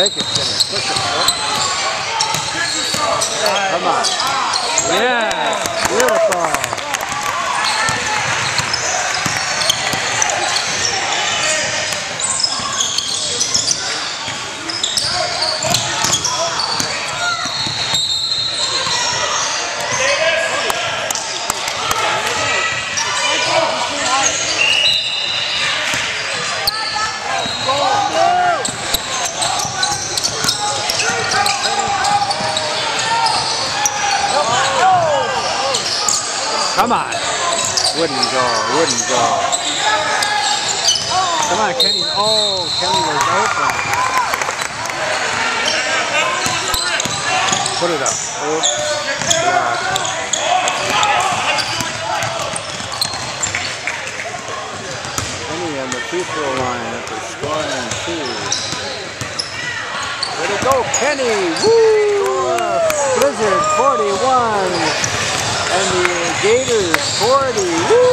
Take it, Kenny. Push it. Come on. Yeah. Come on. Wouldn't go, wouldn't go. Come on, Kenny. Oh, Kenny was open. Put it up. Oops. Kenny on the free throw line after scoring two. Way to go, Kenny! Woo! Blizzard 41 and the Gators 40. Woo!